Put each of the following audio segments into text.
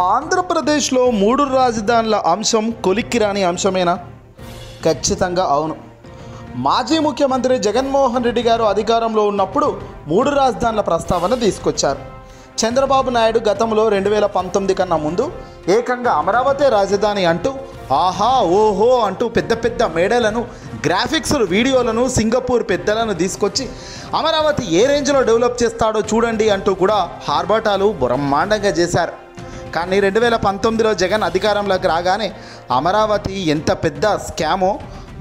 ఆంధ్రప్రదేశ్లో మూడు రాజధానుల అంశం కొలిక్కిరాని అంశమేనా? ఖచ్చితంగా అవును. మాజీ ముఖ్యమంత్రి జగన్మోహన్ రెడ్డి గారు అధికారంలో ఉన్నప్పుడు మూడు రాజధానుల ప్రస్తావన తీసుకొచ్చారు. చంద్రబాబు నాయుడు గతంలో రెండు వేల పంతొమ్మిది కన్నా ముందు ఏకంగా అమరావతి రాజధాని అంటూ ఆహా ఓహో అంటూ పెద్ద పెద్ద మేడలను గ్రాఫిక్స్ వీడియోలను సింగపూర్ పెద్దలను తీసుకొచ్చి అమరావతి ఏ రేంజ్లో డెవలప్ చేస్తాడో చూడండి అంటూ కూడా హార్బాటాలు బ్రహ్మాండంగా చేశారు. కానీ రెండు వేల పంతొమ్మిదిలో జగన్ అధికారంలోకి రాగానే అమరావతి ఎంత పెద్ద స్కామో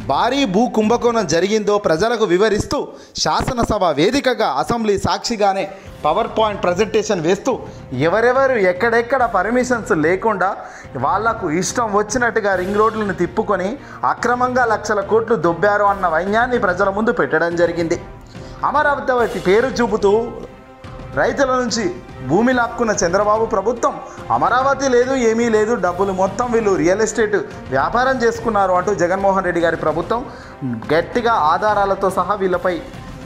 భారీ భూ కుంభకోణం జరిగిందో ప్రజలకు వివరిస్తూ శాసనసభ వేదికగా అసెంబ్లీ సాక్షిగానే పవర్ పాయింట్ ప్రజెంటేషన్ వేస్తూ ఎవరెవరు ఎక్కడెక్కడ పర్మిషన్స్ లేకుండా వాళ్ళకు ఇష్టం వచ్చినట్టుగా రింగ్ రోడ్లను తిప్పుకొని అక్రమంగా లక్షల కోట్లు దొబ్బారు అన్న వైన్యాన్ని ప్రజల ముందు పెట్టడం జరిగింది. అమరావతి పేరు చూపుతూ రైతుల నుంచి భూమి లాక్కున్న చంద్రబాబు ప్రభుత్వం అమరావతి లేదు ఏమీ లేదు డబ్బులు మొత్తం వీళ్ళు రియల్ ఎస్టేట్ వ్యాపారం చేసుకున్నారు అంటూ జగన్మోహన్ రెడ్డి గారి ప్రభుత్వం గట్టిగా ఆధారాలతో సహా వీళ్ళపై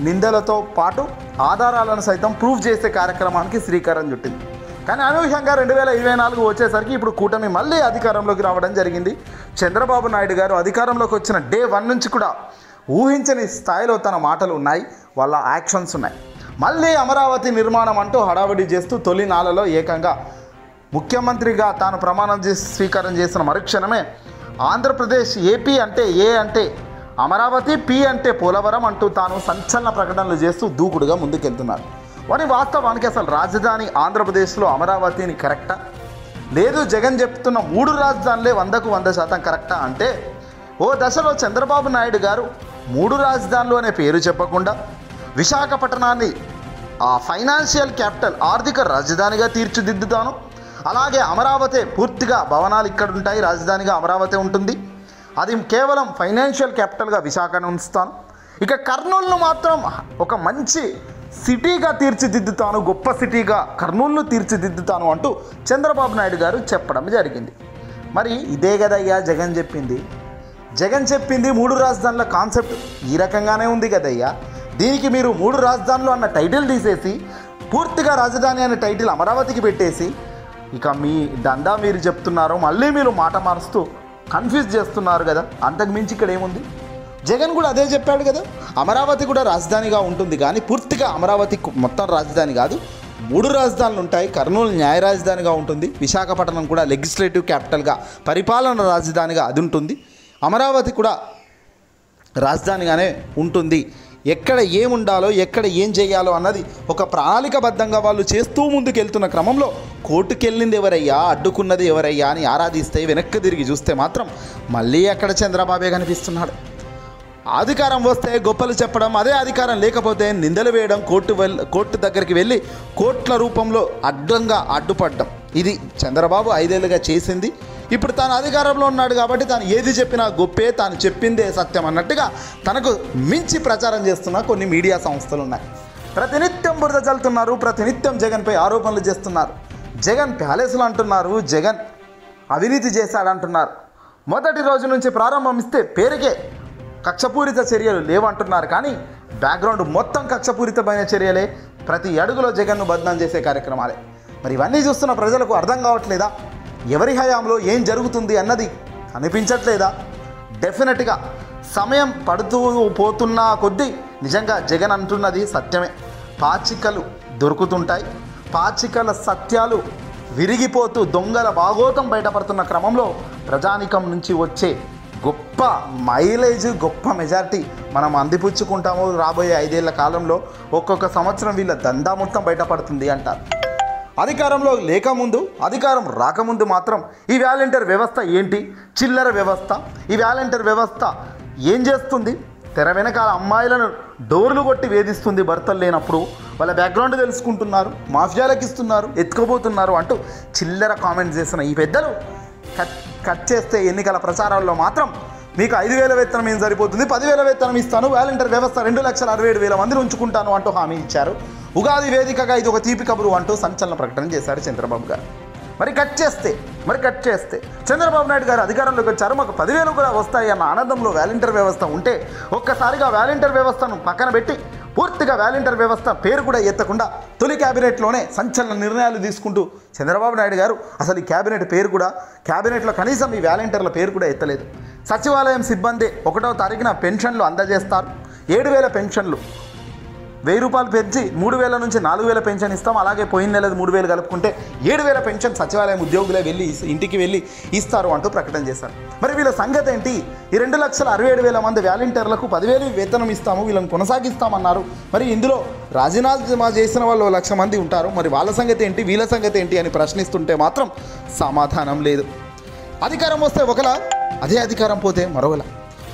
నిందలతో పాటు ఆధారాలను సైతం ప్రూఫ్ చేసే కార్యక్రమానికి శ్రీకారం చుట్టింది. కానీ అనూహ్యంగా రెండు వేల ఇరవై నాలుగు వచ్చేసరికి ఇప్పుడు కూటమి మళ్ళీ అధికారంలోకి రావడం జరిగింది. చంద్రబాబు నాయుడు గారు అధికారంలోకి వచ్చిన డే వన్ నుంచి కూడా ఊహించని స్థాయిలో తన మాటలు ఉన్నాయి వాళ్ళ యాక్షన్స్ ఉన్నాయి. మళ్ళీ అమరావతి నిర్మాణం అంటూ హడావిడి చేస్తూ తొలి నాలలో ఏకంగా ముఖ్యమంత్రిగా తాను ప్రమాణం చేసి స్వీకారం చేసిన మరుక్షణమే ఆంధ్రప్రదేశ్ ఏపీ అంటే ఏ అంటే అమరావతి పి అంటే పోలవరం అంటూ తాను సంచలన ప్రకటనలు చేస్తూ దూకుడుగా ముందుకెళ్తున్నారు. మరి వాస్తవానికి అసలు రాజధాని ఆంధ్రప్రదేశ్లో అమరావతిని కరెక్టా? లేదు జగన్ చెప్తున్న మూడు రాజధానులే వందకు వంద శాతం కరెక్టా అంటే ఓ దశలో చంద్రబాబు నాయుడు గారు మూడు రాజధానులు అనే పేరు చెప్పకుండా విశాఖపట్నాన్ని ఆ ఫైనాన్షియల్ క్యాపిటల్ ఆర్థిక రాజధానిగా తీర్చిదిద్దుతాను. అలాగే అమరావతి పూర్తిగా భవనాలు ఇక్కడ ఉంటాయి రాజధానిగా అమరావతి ఉంటుంది. అది కేవలం ఫైనాన్షియల్ క్యాపిటల్గా విశాఖను ఉంచుతాను. ఇక కర్నూలును మాత్రం ఒక మంచి సిటీగా తీర్చిదిద్దుతాను గొప్ప సిటీగా కర్నూలును తీర్చిదిద్దుతాను అంటూ చంద్రబాబు నాయుడు గారు చెప్పడం జరిగింది. మరి ఇదే కదయ్యా జగన్ చెప్పింది. జగన్ చెప్పింది మూడు రాజధానుల కాన్సెప్ట్ ఈ రకంగానే ఉంది కదయ్యా. దీనికి మీరు మూడు రాజధానులు అన్న టైటిల్ తీసేసి పూర్తిగా రాజధాని అనే టైటిల్ అమరావతికి పెట్టేసి ఇక మీ దందా మీరు చెప్తున్నారు మళ్ళీ మీరు మాట మారుస్తూ కన్ఫ్యూజ్ చేస్తున్నారు కదా. అంతకు మించి ఇక్కడ ఏముంది? జగన్ కూడా అదే చెప్పాడు కదా. అమరావతి కూడా రాజధానిగా ఉంటుంది కానీ పూర్తిగా అమరావతి మొత్తం రాజధాని కాదు. మూడు రాజధానులు ఉంటాయి. కర్నూలు న్యాయ రాజధానిగా ఉంటుంది. విశాఖపట్నం కూడా లెగిస్లేటివ్ క్యాపిటల్గా పరిపాలన రాజధానిగా అది ఉంటుంది. అమరావతి కూడా రాజధానిగానే ఉంటుంది. ఎక్కడ ఏముండాలో ఎక్కడ ఏం చేయాలో అన్నది ఒక ప్రణాళికబద్ధంగా వాళ్ళు చేస్తూ ముందుకెళ్తున్న క్రమంలో కోర్టుకెళ్ళింది ఎవరయ్యా అడ్డుకున్నది ఎవరయ్యా అని ఆరాధిస్తే వెనక్కి తిరిగి చూస్తే మాత్రం మళ్ళీ అక్కడ చంద్రబాబే కనిపిస్తున్నాడు. అధికారం వస్తే గొప్పలు చెప్పడం అదే అధికారం లేకపోతే నిందలు వేయడం కోర్టు వెల్ కోర్టు దగ్గరికి వెళ్ళి కోట్ల రూపంలో అడ్డంగా అడ్డుపడడం. ఇది చంద్రబాబు ఐదేళ్ళుగా చేసింది. ఇప్పుడు తాను అధికారంలో ఉన్నాడు కాబట్టి తాను ఏది చెప్పినా గొప్పే తాను చెప్పిందే సత్యం అన్నట్టుగా తనకు మించి ప్రచారం చేస్తున్న కొన్ని మీడియా సంస్థలు ఉన్నాయి. ప్రతినిత్యం బురద చల్లుతున్నారు ప్రతినిత్యం జగన్పై ఆరోపణలు చేస్తున్నారు. జగన్ ప్యాలెస్లు అంటున్నారు జగన్ అవినీతి చేశాడంటున్నారు. మొదటి రోజు నుంచి ప్రారంభమిస్తే పేరుకే కక్షపూరిత చర్యలు లేవంటున్నారు కానీ బ్యాక్గ్రౌండ్ మొత్తం కక్షపూరితమైన చర్యలే. ప్రతి అడుగులో జగన్ను బద్నాం చేసే కార్యక్రమాలే. మరి ఇవన్నీ చూస్తున్న ప్రజలకు అర్థం కావట్లేదా? ఎవరి హయాంలో ఏం జరుగుతుంది అన్నది అనిపించట్లేదా డెఫినెట్గా సమయం పడుతూ పోతున్న కొద్దీ నిజంగా జగన్ అంటున్నది సత్యమే. పాచికలు దొరుకుతుంటాయి. పాచికల సత్యాలు విరిగిపోతూ దొంగల భాగోతం బయటపడుతున్న క్రమంలో ప్రజానికం నుంచి వచ్చే గొప్ప మైలేజ్ గొప్ప మెజారిటీ మనం అందిపుచ్చుకుంటాము రాబోయే ఐదేళ్ళ కాలంలో ఒక్కొక్క సంవత్సరం వీళ్ళ దందా మొత్తం బయటపడుతుంది అంటారు. అధికారంలో లేకముందు అధికారం రాకముందు మాత్రం ఈ వ్యాలంటీర్ వ్యవస్థ ఏంటి? చిల్లర వ్యవస్థ. ఈ వ్యాలంటీర్ వ్యవస్థ ఏం చేస్తుంది? తెర వెనకాల అమ్మాయిలను డోర్లు కొట్టి వేధిస్తుంది భర్తలు లేనప్పుడు. వాళ్ళ బ్యాక్గ్రౌండ్ తెలుసుకుంటున్నారు మాఫియాలకు ఇస్తున్నారు ఎత్తుకోబోతున్నారు అంటూ చిల్లర కామెంట్స్ చేస్తున్న ఈ పెద్దలు. కట్ కట్ చేస్తే ఎన్నికల ప్రచారాల్లో మాత్రం మీకు ఐదు వేల వేతనం ఏం సరిపోతుంది? పదివేల వేతనం ఇస్తాను వాలంటీర్ వ్యవస్థ రెండు లక్షల అరవై ఏడు వేల మందిని ఉంచుకుంటాను అంటూ హామీ ఇచ్చారు. ఉగాది వేదికగా ఇది ఒక తీపి కబురు అంటూ సంచలన ప్రకటన చేశారు చంద్రబాబు గారు. మరి కట్ చేస్తే మరి కట్ చేస్తే చంద్రబాబు నాయుడు గారు అధికారంలోకి వచ్చారు మాకు పదివేలు కూడా వస్తాయి అన్న ఆనందంలో వ్యాలంటీర్ వ్యవస్థ ఉంటే ఒక్కసారిగా వ్యాలంటీర్ వ్యవస్థను పక్కన పెట్టి పూర్తిగా వ్యాలంటీర్ వ్యవస్థ పేరు కూడా ఎత్తకుండా తొలి క్యాబినెట్లోనే సంచలన నిర్ణయాలు తీసుకుంటూ చంద్రబాబు నాయుడు గారు అసలు ఈ క్యాబినెట్ పేరు కూడా క్యాబినెట్లో కనీసం ఈ వ్యాలంటీర్ల పేరు కూడా ఎత్తలేదు. సచివాలయం సిబ్బంది ఒకటో తారీఖున పెన్షన్లు అందజేస్తారు. ఏడు వేల పెన్షన్లు వెయ్యి రూపాయలు పెంచి మూడు వేల నుంచి నాలుగు వేల పెన్షన్ ఇస్తాం. అలాగే పోయిన నెలది మూడు వేలు కలుపుకుంటే ఏడు వేల పెన్షన్ సచివాలయం ఉద్యోగులే వెళ్ళి ఇంటికి వెళ్ళి ఇస్తారు అంటూ ప్రకటన చేశారు. మరి వీళ్ళ సంగతి ఏంటి? ఈ రెండు లక్షల అరవై ఏడు వేల మంది వాలంటీర్లకు పదివేలు వేతనం ఇస్తాము వీళ్ళని కొనసాగిస్తామన్నారు. మరి ఇందులో రాజీనామా చేసిన వాళ్ళు లక్ష మంది ఉంటారు. మరి వాళ్ళ సంగతి ఏంటి? వీళ్ళ సంగతి ఏంటి అని ప్రశ్నిస్తుంటే మాత్రం సమాధానం లేదు. అధికారం వస్తే ఒకలా అదే అధికారం పోతే మరొకలా.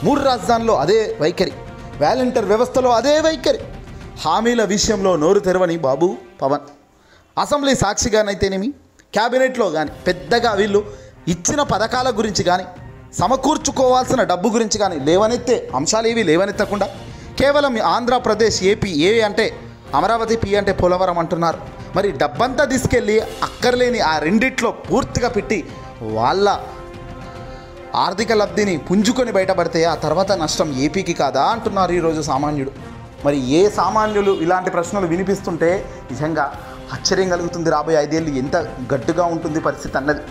మూడు రాజధానిలో అదే వైఖరి. వాలంటీర్ వ్యవస్థలో అదే వైఖరి. హామీల విషయంలో నోరు తెరవని బాబు పవన్. అసెంబ్లీ సాక్షిగానైతేనేమి క్యాబినెట్లో కానీ పెద్దగా వీళ్ళు ఇచ్చిన పథకాల గురించి కానీ సమకూర్చుకోవాల్సిన డబ్బు గురించి కానీ లేవనెత్తే అంశాలు ఏవి లేవనెత్తకుండా కేవలం ఆంధ్రప్రదేశ్ ఏపీ ఏ అంటే అమరావతి పి అంటే పోలవరం అంటున్నారు. మరి డబ్బంతా తీసుకెళ్ళి అక్కర్లేని ఆ రెండిట్లో పూర్తిగా పెట్టి వాళ్ళ ఆర్థిక లబ్ధిని పుంజుకొని బయటపడితే ఆ తర్వాత నష్టం ఏపీకి కాదా అంటున్నారు ఈరోజు సామాన్యుడు. మరి ఏ సామాన్యులు ఇలాంటి ప్రశ్నలు వినిపిస్తుంటే నిజంగా ఆశ్చర్యం కలుగుతుంది రాబోయే ఐదేళ్ళు ఎంత గట్టుగా ఉంటుంది పరిస్థితి అన్నది.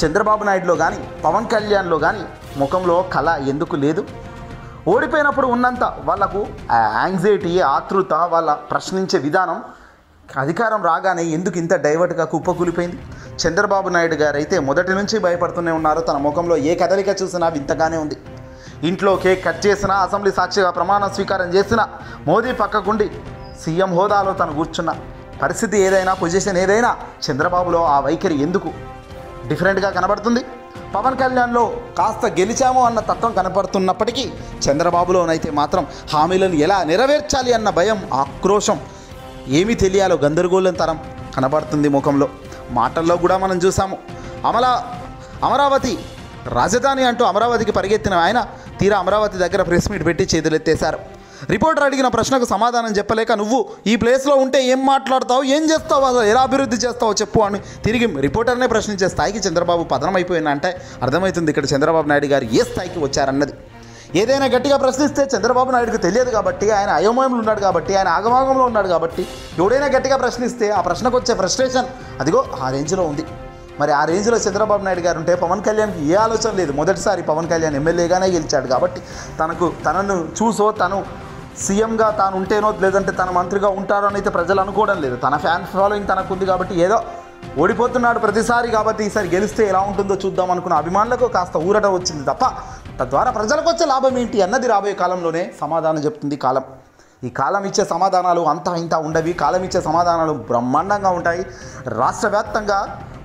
చంద్రబాబు నాయుడులో కానీ పవన్ కళ్యాణ్లో కానీ ముఖంలో కళ ఎందుకు లేదు? ఓడిపోయినప్పుడు ఉన్నంత వాళ్ళకు యాంగ్జైటీ ఆతృత వాళ్ళ ప్రశ్నించే విధానం అధికారం రాగానే ఎందుకు ఇంత డైవర్ట్గా కుప్పకూలిపోయింది? చంద్రబాబు నాయుడు గారు అయితే మొదటి నుంచి భయపడుతూనే ఉన్నారు. తన ముఖంలో ఏ కదలిక చూసినా వింతగానే ఉంది. ఇంట్లో కేక్ కట్ చేసినా అసెంబ్లీ సాక్షిగా ప్రమాణ స్వీకారం చేసిన మోదీ పక్కకుండి సీఎం హోదాలో తను కూర్చున్న. పరిస్థితి ఏదైనా పొజిషన్ ఏదైనా చంద్రబాబులో ఆ వైఖరి ఎందుకు? డిఫరెంట్గా కనబడుతుంది. పవన్ కళ్యాణ్లో కాస్త గెలిచాము అన్న తత్వం కనపడుతున్నప్పటికీ చంద్రబాబులోనైతే మాత్రం హామీలను ఎలా నెరవేర్చాలి అన్న భయం ఆక్రోశం ఏమి తెలియాలో గందరగోళం తరం కనబడుతుంది ముఖంలో. మాటల్లో కూడా మనం చూసాము. అమలా అమరావతి రాజధాని అంటూ అమరావతికి పరిగెత్తిన ఆయన తీరా అమరావతి దగ్గర ప్రెస్ మీట్ పెట్టి చేతులెత్తేశారు రిపోర్టర్ అడిగిన ప్రశ్నకు సమాధానం చెప్పలేక నువ్వు ఈ ప్లేస్లో ఉంటే ఏం మాట్లాడతావు ఏం చేస్తావు అసలు ఎలా అభివృద్ధి చేస్తావు చెప్పు అని తిరిగి రిపోర్టర్నే ప్రశ్నించే స్థాయికి చంద్రబాబు పతనం అర్థమవుతుంది ఇక్కడ చంద్రబాబు నాయుడు గారు ఏ స్థాయికి వచ్చారన్నది. ఏదైనా గట్టిగా ప్రశ్నిస్తే చంద్రబాబు నాయుడుకు తెలియదు కాబట్టి ఆయన అయోమయంలో ఉన్నాడు కాబట్టి ఆయన ఆగమాగంలో ఉన్నాడు కాబట్టి ఎవడైనా గట్టిగా ప్రశ్నిస్తే ఆ ప్రశ్నకు వచ్చే ఫ్రస్ట్రేషన్ అదిగో ఆ రేంజ్లో ఉంది. మరి ఆ రేంజ్లో చంద్రబాబు నాయుడు గారు ఉంటే పవన్ కళ్యాణ్కి ఏ ఆలోచన లేదు. మొదటిసారి పవన్ కళ్యాణ్ ఎమ్మెల్యేగానే గెలిచాడు కాబట్టి తనకు తనను చూసో తను సీఎంగా తాను ఉంటేనో లేదంటే తన మంత్రిగా ఉంటారో అని అయితే ప్రజలు అనుకోవడం లేదు. తన ఫ్యాన్ ఫాలోయింగ్ తనకు ఉంది కాబట్టి ఏదో ఓడిపోతున్నాడు ప్రతిసారి కాబట్టి ఈసారి గెలిస్తే ఎలా ఉంటుందో చూద్దాం అనుకున్న అభిమానులకు కాస్త ఊరట వచ్చింది తప్ప తద్వారా ప్రజలకు వచ్చే లాభం ఏంటి అన్నది రాబోయే కాలంలోనే సమాధానం చెప్తుంది కాలం. ఈ కాలం ఇచ్చే సమాధానాలు అంతా ఇంత ఉండవి. కాలం ఇచ్చే సమాధానాలు బ్రహ్మాండంగా ఉంటాయి. రాష్ట్ర వ్యాప్తంగా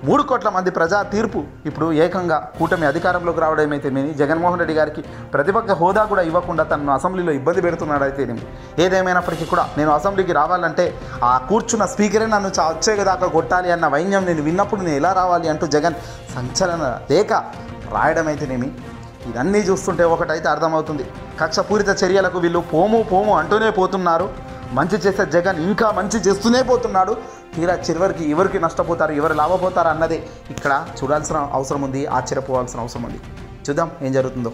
మూడు కోట్ల మంది ప్రజా తీర్పు. ఇప్పుడు ఏకంగా కూటమి అధికారంలోకి రావడం అయితేనేమి జగన్మోహన్ రెడ్డి గారికి ప్రతిపక్ష హోదా కూడా ఇవ్వకుండా తనను అసెంబ్లీలో ఇబ్బంది పెడుతున్నాడైతేనేమి ఏదేమైనప్పటికీ కూడా నేను అసెంబ్లీకి రావాలంటే ఆ కూర్చున్న స్పీకరే నన్ను చా- వచ్చే దాకా కొట్టాలి అన్న వైన్యం నేను విన్నప్పుడు నేను ఎలా రావాలి అంటూ జగన్ సంచలన లేఖ రాయడం అయితేనేమి ఇవన్నీ చూస్తుంటే ఒకటైతే అర్థమవుతుంది. కక్షపూరిత చర్యలకు వీళ్ళు పోము పోము అంటూనే పోతున్నారు. మంచి చేసే జగన్ ఇంకా మంచి చేస్తూనే పోతున్నాడు. తీరా చివరికి ఎవరికి నష్టపోతారు ఎవరు లాభపోతారు అన్నదే ఇక్కడ చూడాల్సిన అవసరం ఉంది ఆశ్చర్యపోవాల్సిన అవసరం ఉంది. చూద్దాం ఏం జరుగుతుందో.